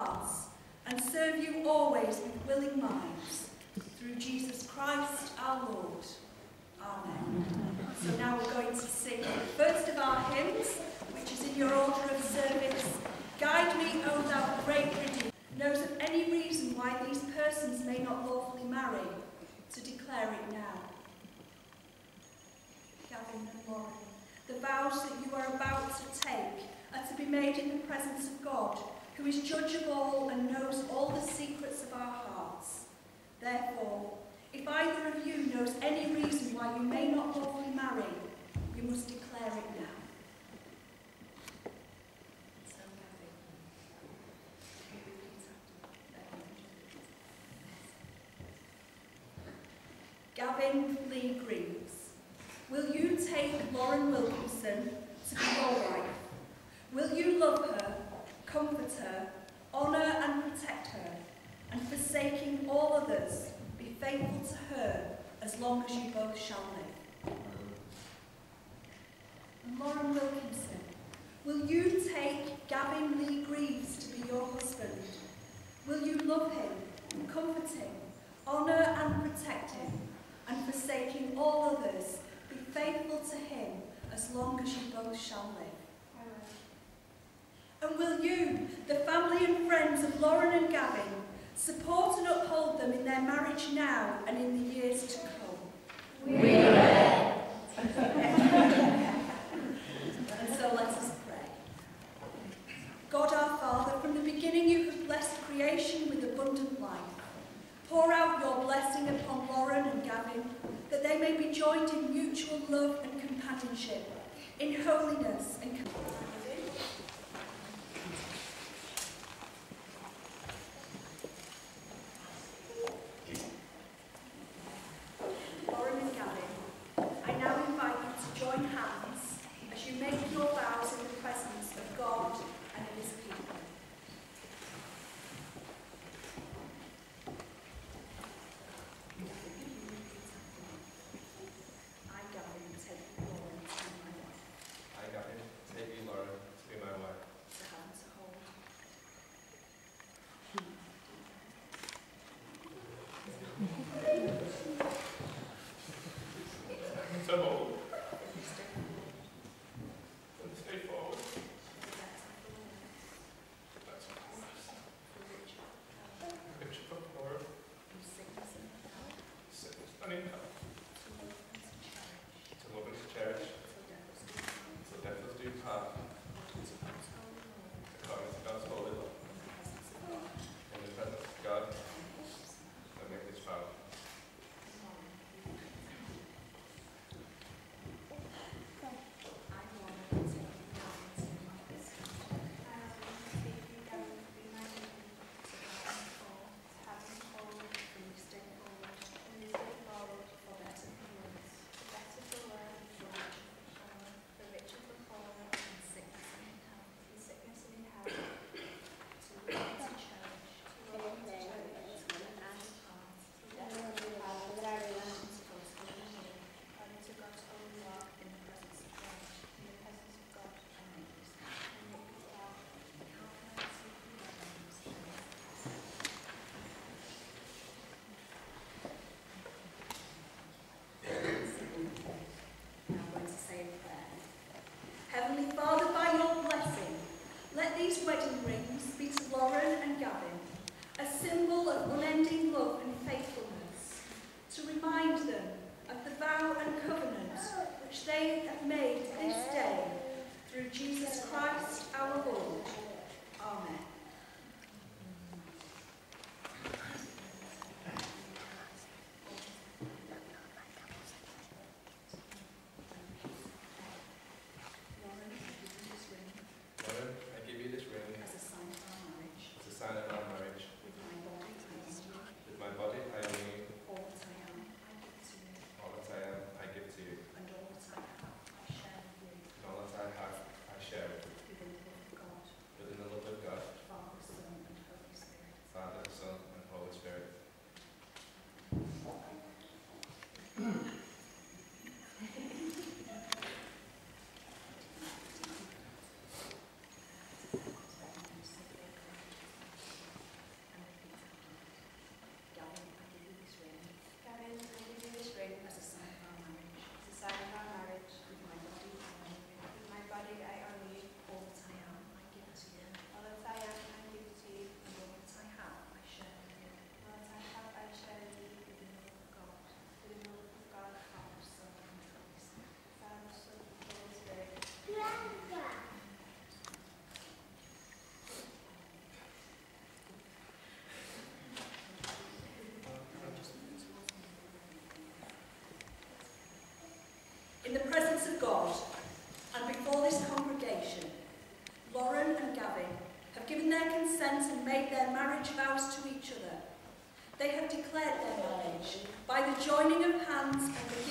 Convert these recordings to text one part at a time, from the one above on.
hearts and serve you always with willing minds. Through Jesus Christ our Lord. Amen. So now we're going to sing the first of our hymns, which is in your order of service. Guide me, O thou great Redeemer. Knows of any reason why these persons may not lawfully marry, to declare it now. Gavin and Lauren, the vows that you are about to take are to be made in the presence of God, who is judge of all and knows all the secrets of our hearts. Therefore, if either of you knows any reason why you may not lawfully marry, you must declare it now. Gavin Lee Greaves, will you take Lauren Wilkinson to be your wife? Will you love her, comfort her, honour and protect her, and forsaking all others, be faithful to her as long as you both shall live? Lauren Wilkinson, will you take Gavin Lee Greaves to be your husband? Will you love him, comfort him, honour and protect him, and forsaking all others, be faithful to him as long as you both shall live? And will you, the family and friends of Lauren and Gavin, support and uphold them in their marriage now and in the years to come? We will. and so let us pray. God our Father, from the beginning you have blessed creation with abundant life. Pour out your blessing upon Lauren and Gavin, that they may be joined in mutual love and companionship, in holiness and Lauren in the presence of God and before this congregation, Lauren and Gavin have given their consent and made their marriage vows to each other. They have declared their marriage by the joining of hands and the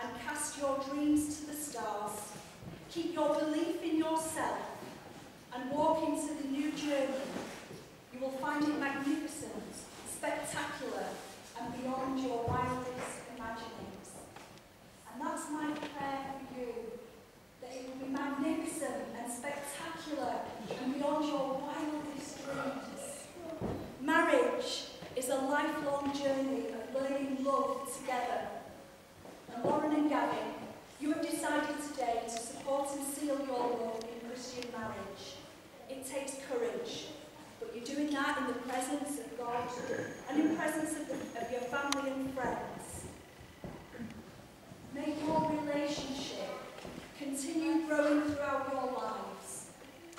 and cast your dreams to the stars. Keep your belief in yourself and walk into the new journey. You will find it magnificent, spectacular, and beyond your wildest imaginings. And that's my prayer for you, that it will be magnificent and spectacular and beyond your wildest dreams. Marriage is a lifelong journey of learning love together Lauren and Gavin, you have decided today to support and seal your love in Christian marriage. It takes courage, but you're doing that in the presence of God and in presence of, the, of your family and friends. May your relationship continue growing throughout your lives.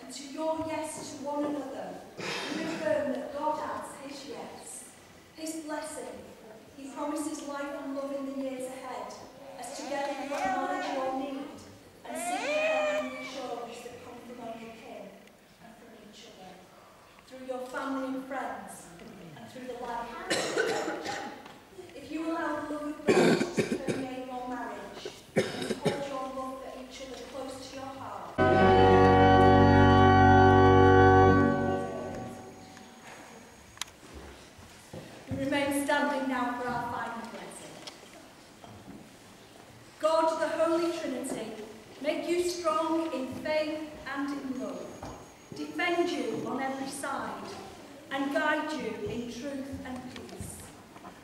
And to your yes to one another, you affirm that God has his yes, his blessing. He promises life and love in the years ahead, together you acknowledge your need and seek the heavenly assurance that come from only him and from each other. Through your family and friends, and through the life of. If you allow the love of God to you strong in faith and in love, defend you on every side, and guide you in truth and peace.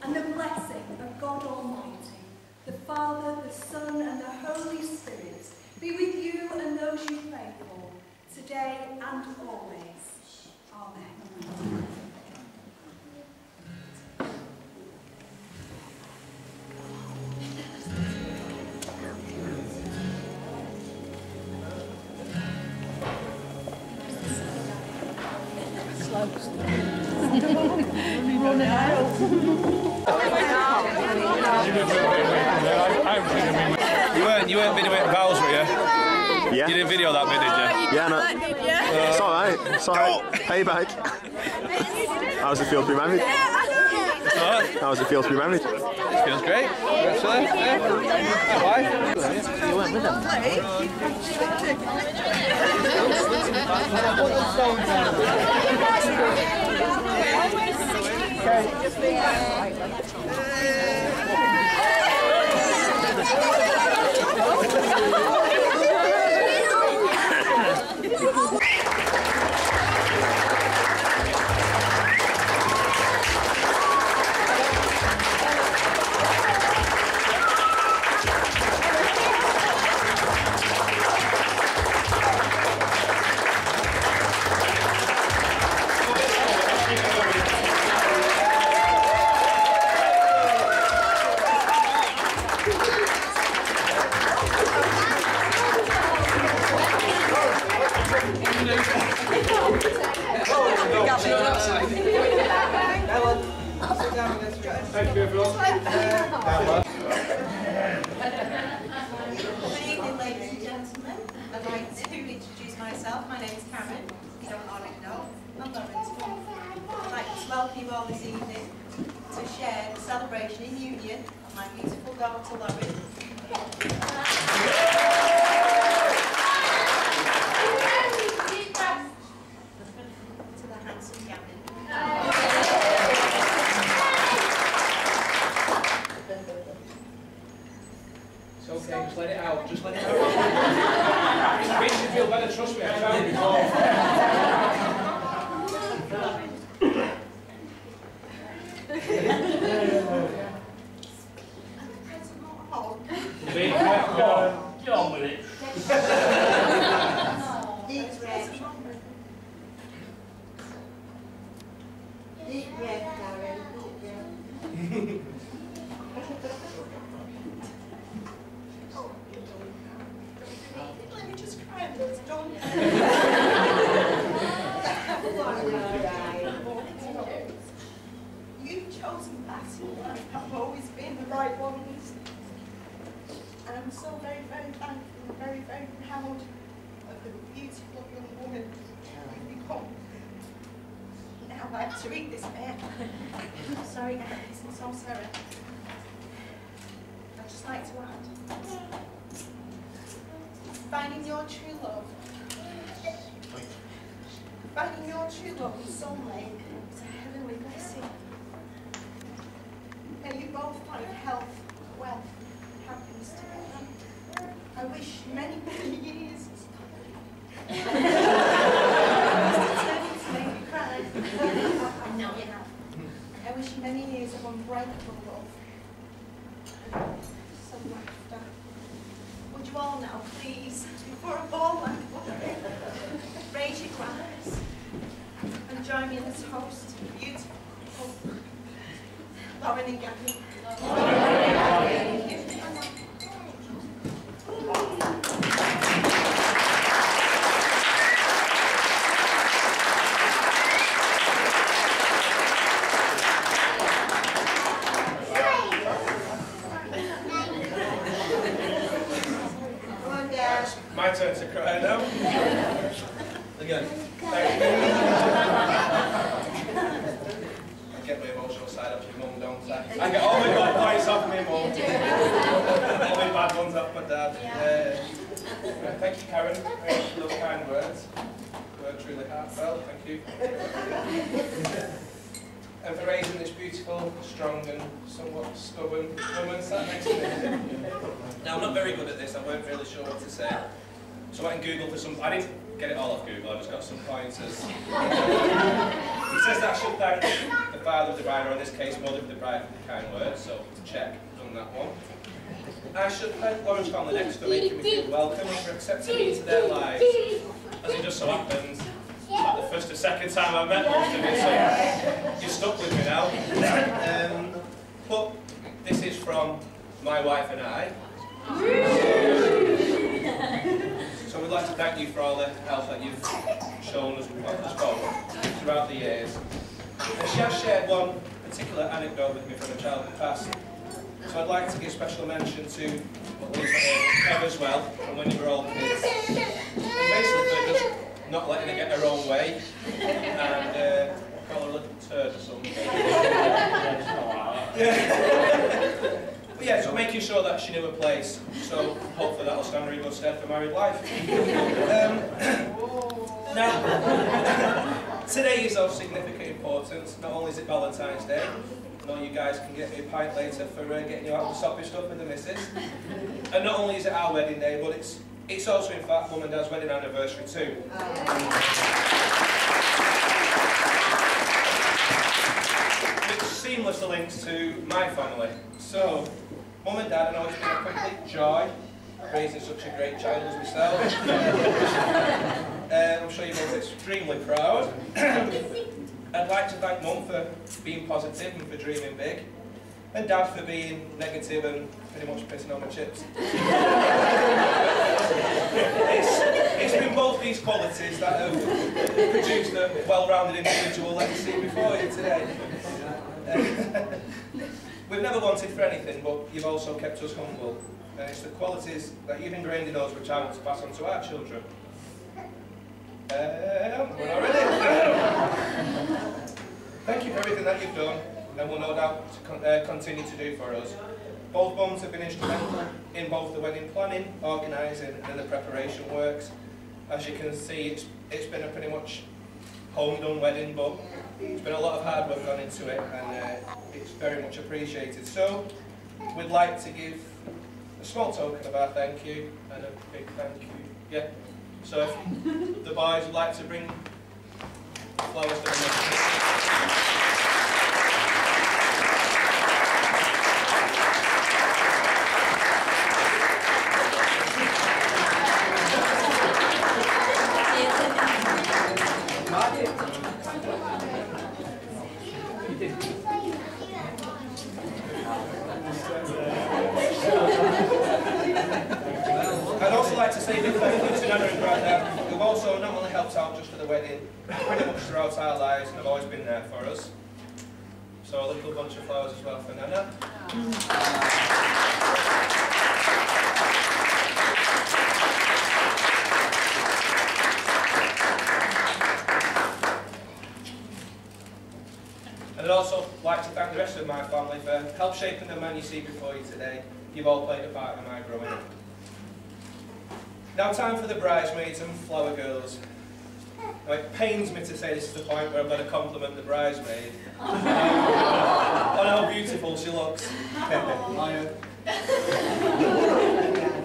And the blessing of God Almighty, the Father, the Son, and the Holy Spirit be with you and those you pray for, today and always. Amen. Payback. How does it feel to be married? How does it feel to be married? It feels great. Actually, yeah. Why? Good have always been the right ones. And I'm so very, very thankful and very, very proud of the beautiful young woman you've become. Now I have to read this bit. sorry guys, I'm so sorry. I'd just like to add. Finding your true love Finding your true love is a heavenly blessing. Both find health, wealth, and happiness together. I wish many, many years. Mr. Tony, to make me cry. No, you have. I wish you many years of unbreakable love. Some laughter. Would you all now, please, before a ball like raise your glass and join me in this toast to the beautiful Lauren and Gabby. Come on, Dad. My turn to cry now. Again. Thank you. I get my emotional side off your mum, don't I? I get all my good points off my mum. all my bad ones off my dad. Uh, thank you, Karen, for those kind words. Were truly heartfelt. Thank you. and for raising this beautiful, strong and somewhat stubborn woman sat next to me. Now, I'm not very good at this, I weren't really sure what to say. So I went and Googled for some, I didn't get it all off Google, I just got some pointers. it says that I should thank the father of the bride, or in this case, mother of the bride, for the kind words, so to check, done that one. I should thank Lauren's family next for making me welcome and for accepting me into their lives. As it just so happens, the first or second time I met most of you, so you're stuck with me now. Um, but this is from my wife and I. So we'd like to thank you for all the help that you've shown us, throughout the years. And she has shared one particular anecdote with me from a childhood past. So I'd like to give special mention to Ev as well, from when you were all kids. And basically just not letting her get her own way and uh, call her a little turd or something. Yeah. But yeah, so making sure that she knew her place. So hopefully that'll stand her in good stead for married life. Um, now, today is of significant importance. Not only is it Valentine's Day, know you guys can get me a pint later for uh, getting you out of the soppy stuff with the missus. And not only is it our wedding day, but it's it's also in fact mum and dad's wedding anniversary too. Which seamlessly links to my family. So, mum and dad, I know it's been a complete joy raising such a great child as myself. uh, I'm sure you're both extremely proud. I'd like to thank mum for being positive and for dreaming big. And dad for being negative and pretty much pissing on my chips. it's, it's been both these qualities that have produced a well-rounded individual that you see before you today. We've never wanted for anything, but you've also kept us humble. And it's the qualities that you've ingrained in us which I want to pass on to our children. Um, we're not ready. Thank you for everything that you've done, and will no doubt con uh, continue to do for us. Both mums have been instrumental in both the wedding planning, organising, and the preparation works. As you can see, it's, it's been a pretty much home-done wedding, but there's been a lot of hard work gone into it, and uh, it's very much appreciated. So, we'd like to give a small token of our thank you, and a big thank you. Yeah. So, if the boys would like to bring flowers to the I'd also like to say a big thank you to Nana and Grandad, who've also not only helped out just for the wedding, pretty much throughout our been there for us. So a little bunch of flowers as well for Nana. And I'd also like to thank the rest of my family for help shaping the man you see before you today. You've all played a part in my growing up. Now time for the bridesmaids and flower girls. Now, it pains me to say this is the point where I'm going to compliment the bridesmaid on oh, how beautiful she looks. Lion.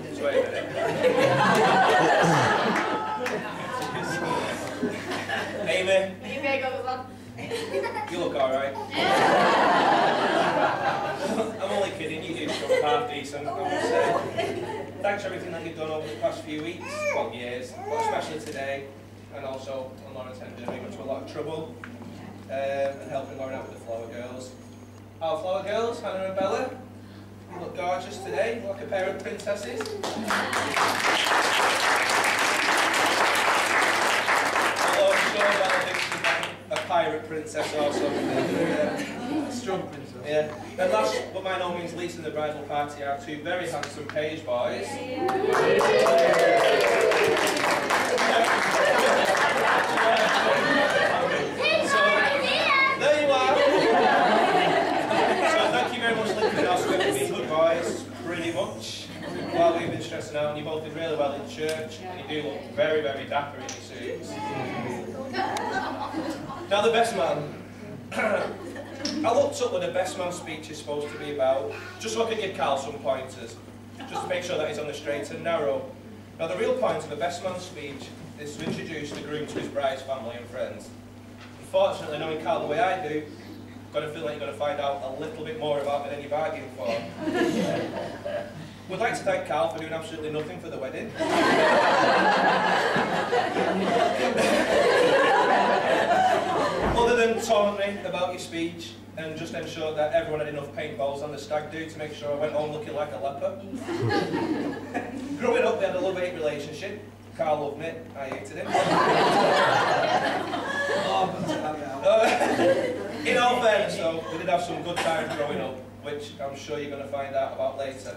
Just wait a minute. Amy, Maybe goes on. you look alright. I'm only kidding, you do look half decent, I must say. Thanks for everything that you've done over the past few weeks, well years, but especially today, and also on Lauren's hand doing into a lot of trouble, um, and helping Lauren out with the Flower Girls. Our Flower Girls, Hannah and Bella, you look gorgeous today, like a pair of princesses. Although I'm sure Bella thinks she's like a pirate princess or something. Yeah. Strong princess. Yeah. And last but by no means least in the bridal party are two very handsome page boys. So, us. We've been good boys, pretty much. While we've been stressing out, and you both did really well in church, you do look very, very dapper in your suits. Now the best man. I looked up what the best man speech is supposed to be about, just so I could give Carl some pointers, just to make sure that he's on the straight and narrow. Now the real point of a best man's speech is to introduce the groom to his bride's family and friends. Unfortunately, knowing Carl the way I do, I've got to feel like you're going to find out a little bit more about me than you bargained for. We'd like to thank Carl for doing absolutely nothing for the wedding. Other than taunt me about your speech and just ensure that everyone had enough paintballs on the stag do to make sure I went home looking like a leper. Growing up, we had a love-hate relationship. Carl loved me, I hated him. But have it out. Uh, in all fairness though, we did have some good times growing up, which I'm sure you're going to find out about later.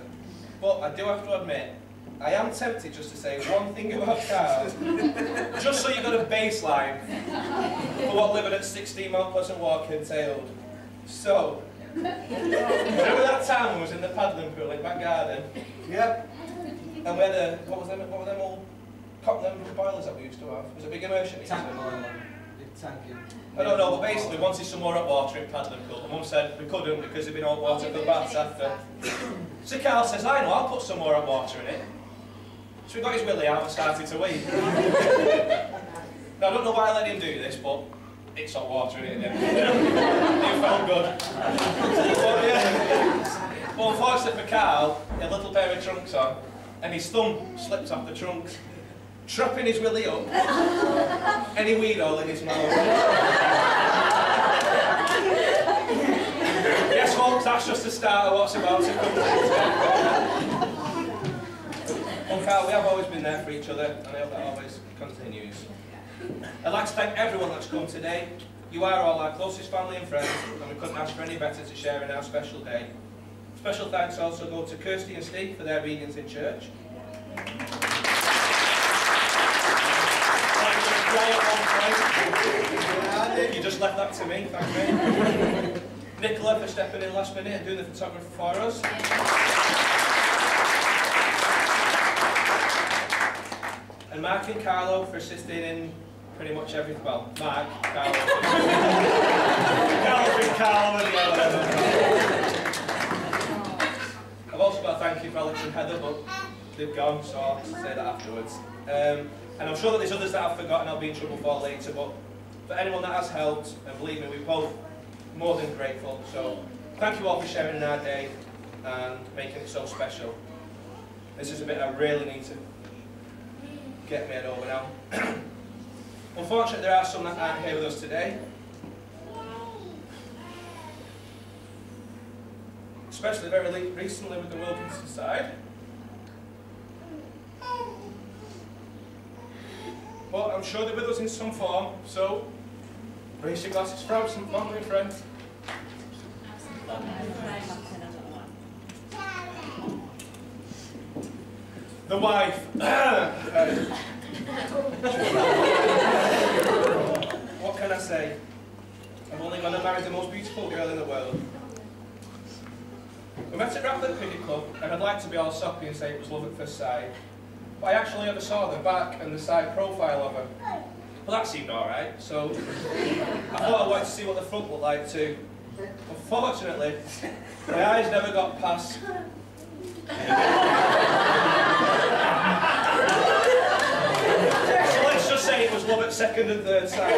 But I do have to admit, I am tempted just to say one thing about Carl, just so you've got a baseline for what living at 16 Mount Pleasant Walk entailed. So, remember that time when we was in the paddling pool in back garden, Yep. and we had a, what was them, what were them all, cop them boilers that we used to have? It Was a big immersion heater? Tank boiler. Big tank in. I don't know, but basically, we wanted some more hot water in Paddling Pool. Mum said we couldn't because there'd been hot water for the baths after. So Carl says, I know, I'll put some more hot water in it. So he got his willy out and started to weep. now, I don't know why I let him do this, but it's hot water in it, and it felt good. but, yeah. but unfortunately for Carl, he had a little pair of trunks on, and his thumb slipped off the trunks, trapping his willy up, and he weed all in his mouth. yes, folks, that's just the start of what's about to come. Carl, we have always been there for each other, and I hope that always continues. I'd like to thank everyone that's come today. You are all our closest family and friends, and we couldn't ask for any better to share in our special day. Special thanks also go to Kirsty and Steve for their readings in church. You just left that to me, thank you. Nicola for stepping in last minute and doing the photography for us. And Mark and Carlo for assisting in pretty much everything. Well, Mark, and Carlo and. I've also got to thank you for Alex and Heather, but they've gone, so I'll say that afterwards. Um, and I'm sure that there's others that I've forgotten I'll be in trouble for later, but for anyone that has helped, and believe me, we're both more than grateful. So thank you all for sharing in our day and making it so special. This is a bit I really need to get made over now. Unfortunately, there are some that aren't here with us today. Especially very recently with the Wilkinson side. But I'm sure they're with us in some form, so raise your glasses for some fun, my friends. The wife. what can I say? I'm only going to marry the most beautiful girl in the world. We met at Ratford Cricket Club, and I'd like to be all soppy and say it was love at first sight. But I actually ever saw the back and the side profile of her. Well, that seemed alright, so I thought I wanted to see what the front looked like too. Unfortunately, my eyes never got past. so let's just say it was love at second and third sight.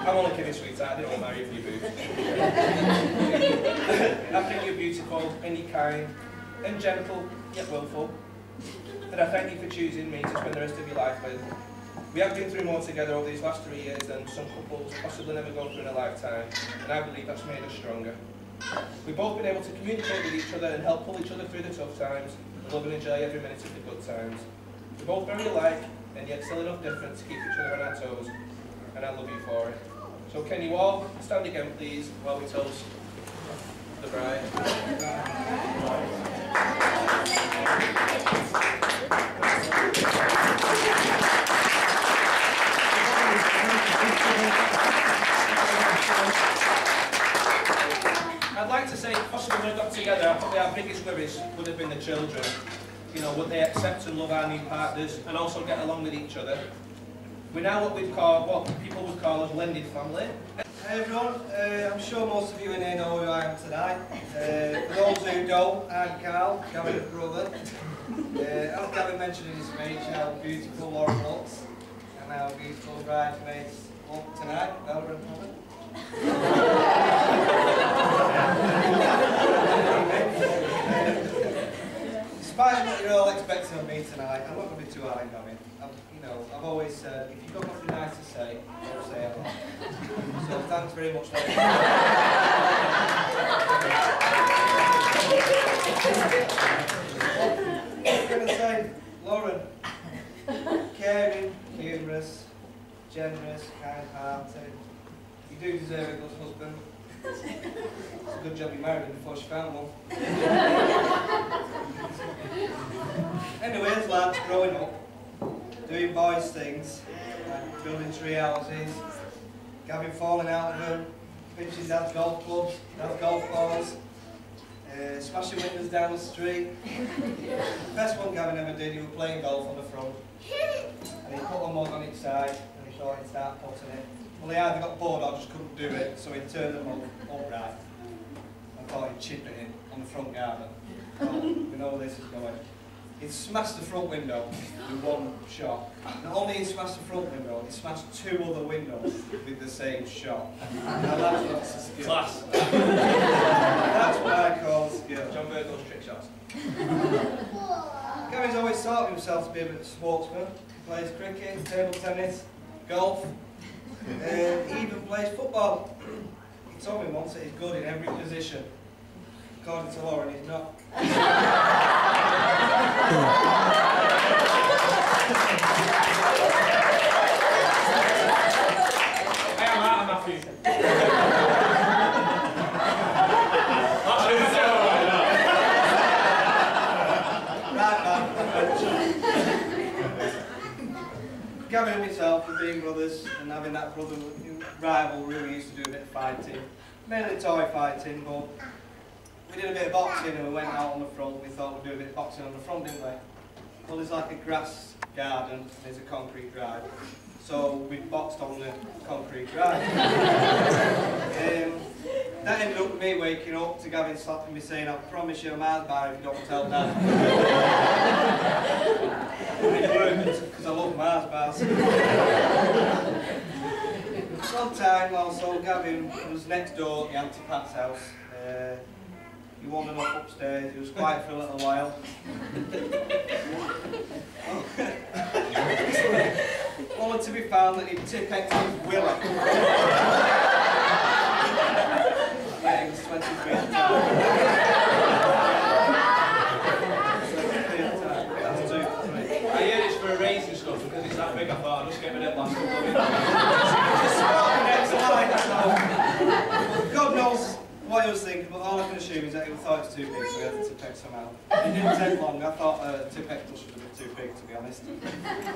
I'm only kidding, sweetheart. I didn't want to marry you for your boobs. I think you're beautiful you're kind and gentle yet willful. And I thank you for choosing me to spend the rest of your life with. We have been through more together over these last three years than some couples possibly never go through in a lifetime, and I believe that's made us stronger. We've both been able to communicate with each other and help pull each other through the tough times, and love and enjoy every minute of the good times. We're both very alike, and yet still enough different to keep each other on our toes, and I love you for it. So can you all stand again, please, while we toast the bride? I'd like to say, possibly when we got together, probably our biggest worries would have been the children. You know, would they accept and love our new partners and also get along with each other? We're now what we'd call, what people would call a blended family. Hey everyone, uh, I'm sure most of you in here know who I am tonight. Uh, for those who don't, I'm Carl, Gavin's brother. Uh, as Gavin mentioned in his speech, our beautiful Laura looks and our beautiful bridesmaids look tonight, Bella and Helen. Despite what you're all expecting of me tonight, I'm not going to be too hard on it. You know, I've always said, if you've got nothing nice to say, don't say it. So thanks very much. I'm going to say, Lauren, caring, humorous, generous, kind-hearted. You do deserve a good husband. It's a good job you married him before she found one. Anyways, lads, growing up, doing boys things, like building tree houses, Gavin falling out of them, pinching dad's golf clubs, dad's golf balls, uh, smashing windows down the street. the best one Gavin ever did, he was playing golf on the front. And he put a mug on its side, and he thought he'd start putting it. Well, he either got bored or just couldn't do it, so he turned the mug upright. and thought he'd chip it in on the front garden. Oh, we know where this is going. He smashed the front window with one shot. Not only he smashed the front window, he smashed two other windows with the same shot. Now that's what's a skill. Class. That's what I call skill. John Virgo's trick shots. Gavin's always thought himself to be a bit of a sportsman. He plays cricket, table tennis, golf, uh, he even plays football. He told me once that he's good in every position. According to Lauren, he's not. Gavin and myself, being brothers, and having that brother rivalry, we used to do a bit of fighting. Mainly toy fighting, but we did a bit of boxing and we went out on the front. We thought we'd do a bit of boxing on the front, didn't we? Well, there's like a grass garden, and there's a concrete drive. So we boxed on the concrete drive. um, that ended up with me waking up to Gavin slapping me saying, I promise you a Mars bar if you don't tell Dad. And it worked, because I love Mars bars. One time also, Gavin was next door at the Auntie Pat's house. Uh, he wandered up upstairs, he was quiet for a little while. Only to be found that he'd tip-ecked his willy. yeah, he was 23. That's two, three. I hear it's for a raise and stuff because it's that big. I thought I'd just get rid of it last couple of weeks. God knows what he was thinking, but all I can assume is that he thought it was too big, so he had to tip some out. It didn't take long. I thought uh, was a bit too big, to be honest.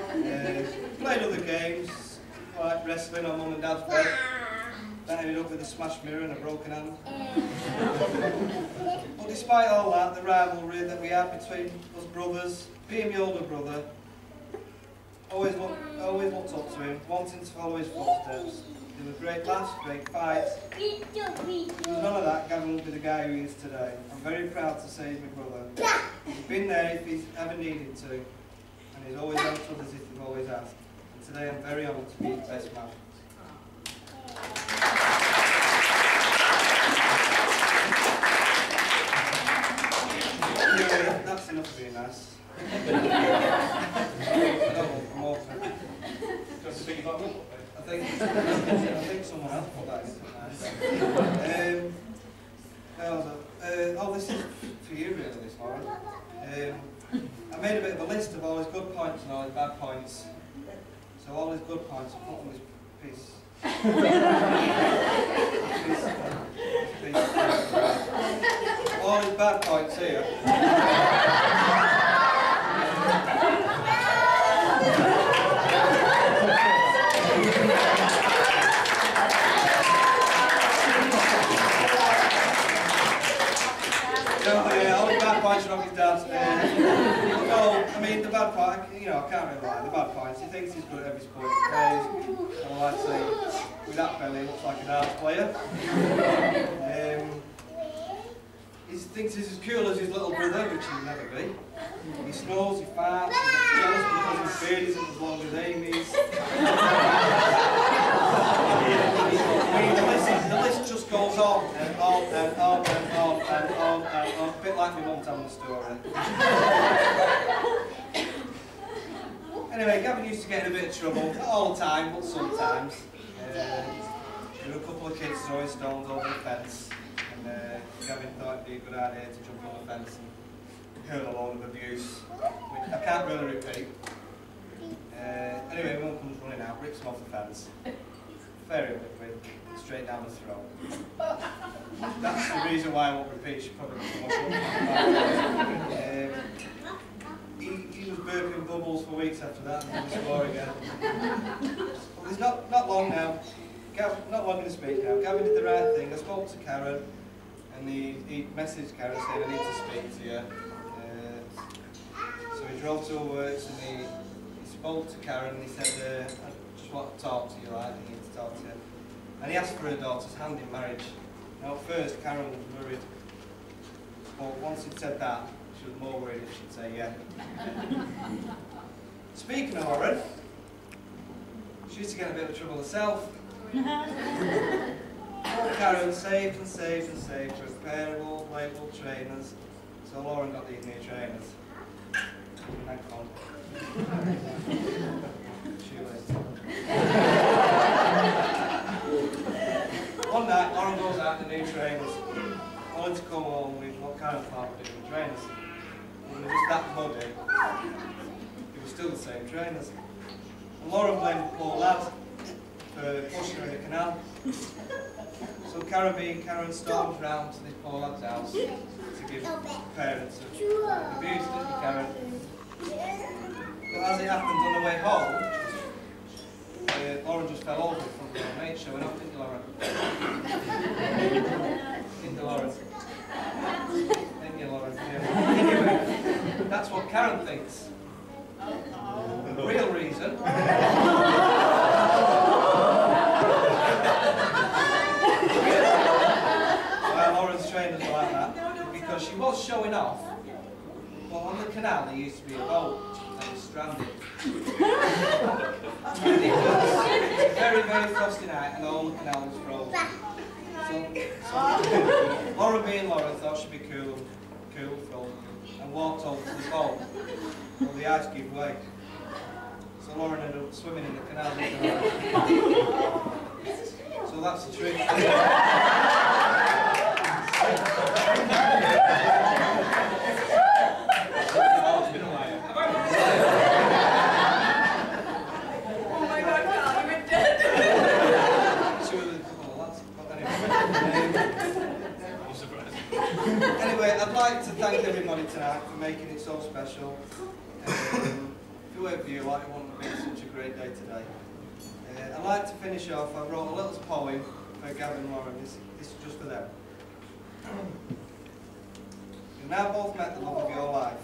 Uh, played other games, like wrestling on mum and dad's bed. That ended up with a smashed mirror and a broken hand. But despite all that, the rivalry that we had between us brothers, being my older brother, always, wa- always looked up to him, wanting to follow his footsteps. There were great laughs, great fights. If none of that, Gavin will be the guy who he is today. I'm very proud to say he's my brother. He's been there if he's ever needed to, and he's always helped others if they've always asked. And today I'm very honoured to be his best man. Anyway, that's enough of being nice. I don't want more. Just a big bottle. I think, I think someone else put that in. Um, uh, oh, this is for you really, this Lauren. Um, I made a bit of a list of all his good points and all his bad points. So all his good points I put on this piece, piece. All his bad points here. No, yeah, I mean, the bad part, you know, I can't really lie, the bad points, he thinks he's good at every sport he plays. And I like to say, with that belly, looks like an arts player. Um, he thinks he's as cool as his little brother, which he'll never be. He snores, he farts, he gets jealous because his beard isn't as long as Amy's. The list, the list just goes on and on and on and on and on and on. A bit like my mum telling the story. anyway, Gavin used to get in a bit of trouble. Not all the time, but sometimes. Uh, there were a couple of kids throwing stones over the fence. And uh, Gavin thought it'd be a good idea to jump on the fence and hurl a load of abuse, which I can't really repeat. Uh, anyway, mum comes running out, rips him off the fence. Very straight down the throat. That's the reason why I won't repeat, she probably want. Um, he, he was burping bubbles for weeks after that and he was swore again. Well, it's not, not long now. Gav, not long to speak now. Gavin did the right thing. I spoke to Karen and he, he messaged Karen saying, I need to speak to you. Uh, so he drove to her works and he, he spoke to Karen and he said, uh, I just want to talk to you, like, I need And he asked for her daughter's hand in marriage. Now at first Karen was worried, but once he'd said that, she was more worried if she'd say yeah. Speaking of Lauren, she used to get a bit of trouble herself. Poor Karen saved and saved and saved for a of old trainers, so Lauren got these new trainers. Hang on. Shoelace. One goes out the new trainers. Only to come home with what kind of thought were different trainers. And they're just that muddy. It was still the same trainers. And Lauren blamed poor lad for pushing her in the canal. So Karen being Karen storms round to this poor lad's house to give parents abuse, didn't Karen? But as it happened on the way home, uh, Lauren just fell over in front of her showing up, didn't you, Lauren? didn't you, Lauren? Didn't you, Yeah. That's what Karen thinks. The real reason. Why Lauren's trainers were like that? Because she was showing off, but on the canal there used to be a boat and was stranded. And it was a very, very frosty night and all the canal was frozen. So, Laura being Laura thought she'd be cool, cool, frozen, and walked over to the boat. Well, the ice gave way. So Lauren ended up swimming in the canal. So that's the trick. Oh, it's been a while. Oh my god, Carl, you were dead. She was a couple of lads, but anyway. I'm surprised. Anyway, I'd like to thank everybody tonight for making it so special. Um, whoever you are, it wouldn't been such a great day today. Uh, I'd like to finish off, I wrote a little poem for Gavin Lauren, this, this is just for them. You've now both met the love of your life.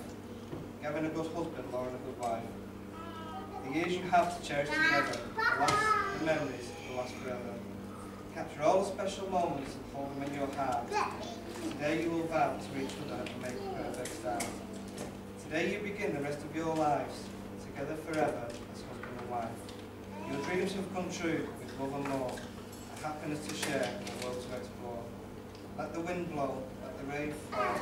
Gavin a good husband, Lauren a good wife. The years you have to cherish together, the, last, the memories will last forever. Capture all the special moments and hold them in your heart. Today you will vow to each other and make a perfect start. Today you begin the rest of your lives, together forever as husband and wife. Your dreams have come true with love and more, a happiness to share and a world to explore. Let the wind blow, let the rain fall.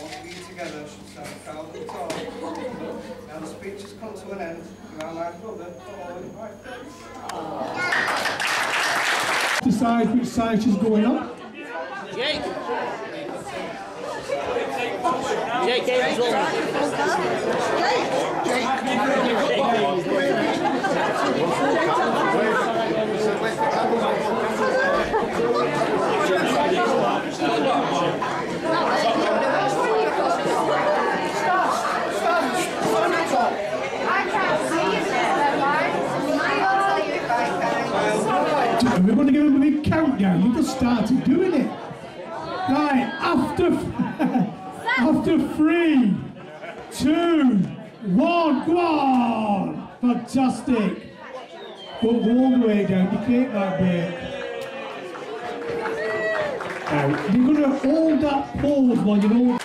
All of you together should stand proud and tall. Now the speech has come to an end. You are my brother, Owen. Decide which side she's going on. Jake. Jake, Jake. Jake. And we're going to give them a big countdown. We've just started doing it. Right, after after three, two, one, go on! Fantastic. But all the way down, you can't that bit. Now, you're going to hold that pause while you're all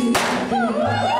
come to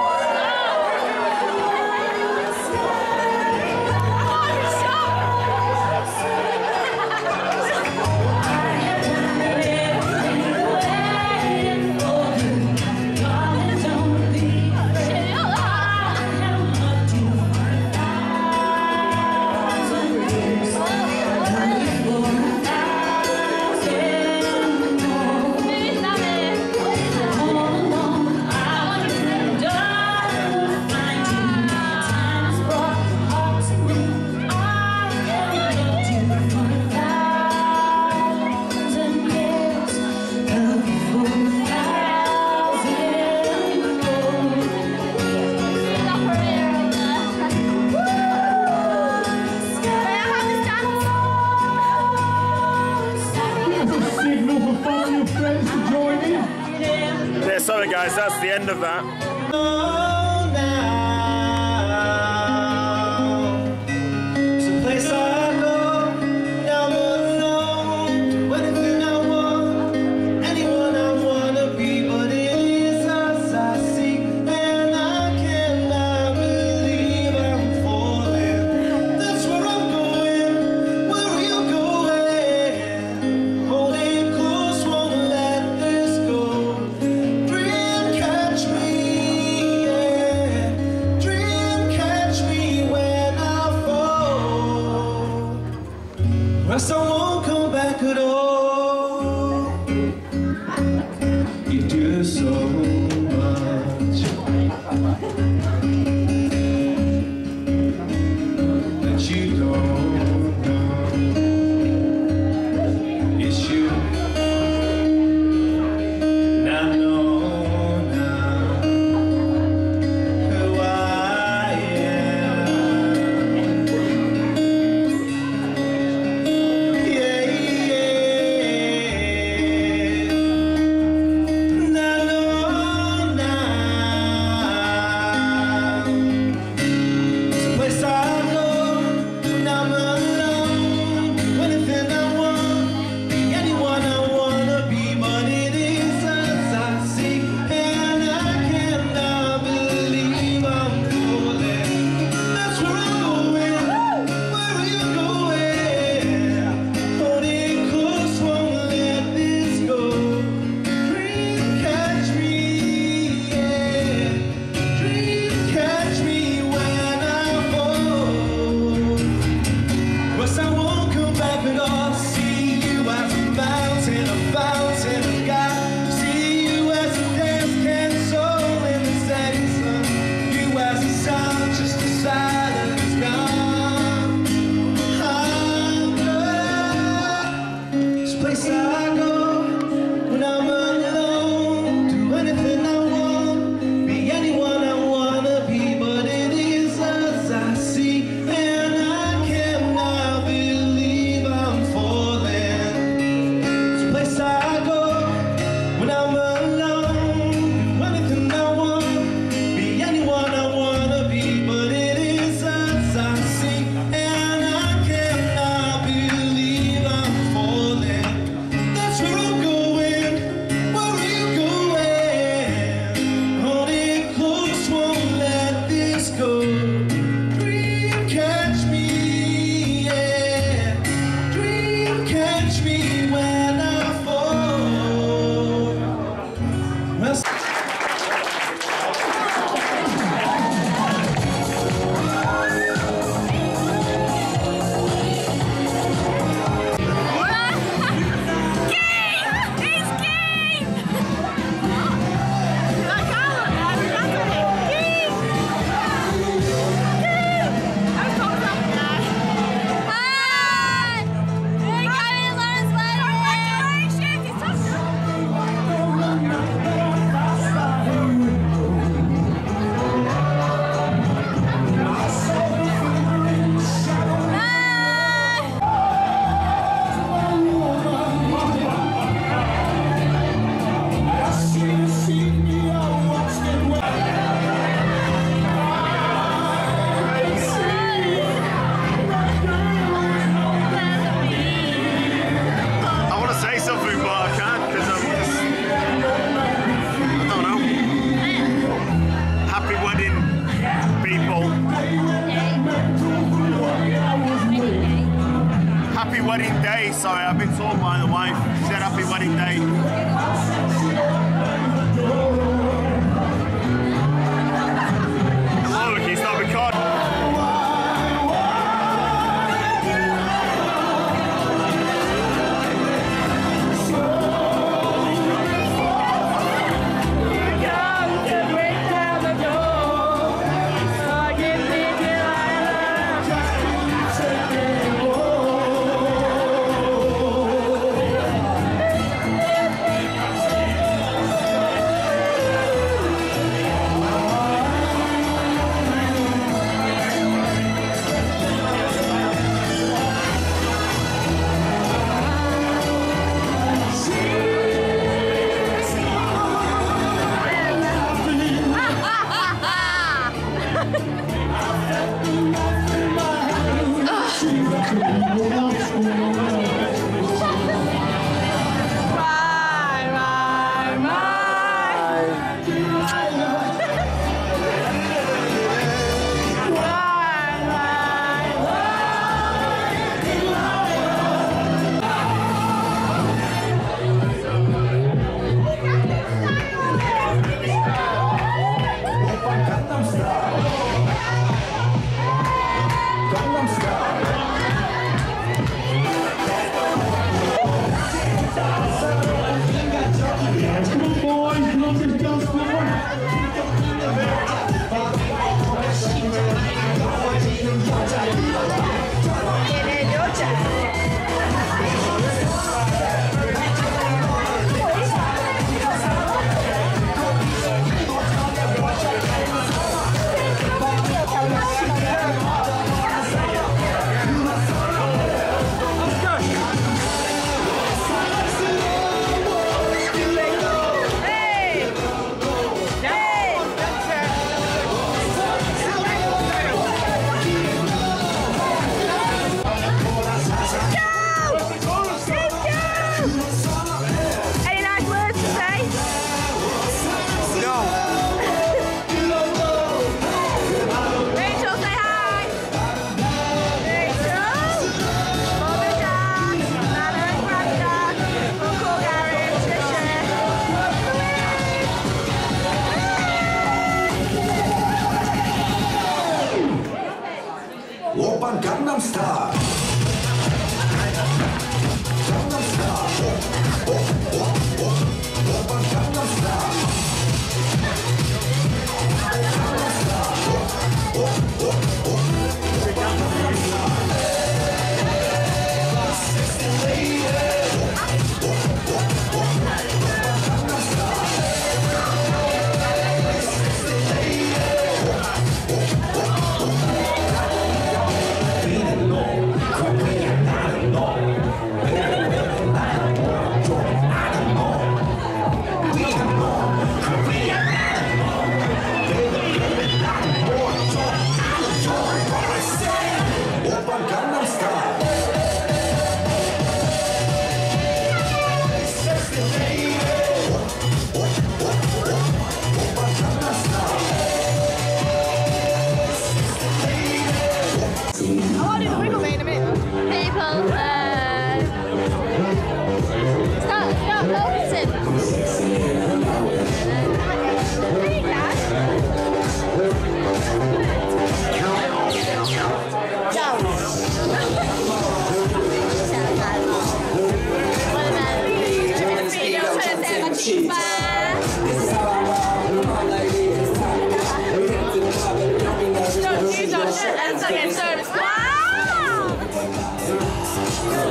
Open Gangnam Style.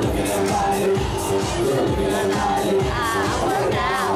I will now.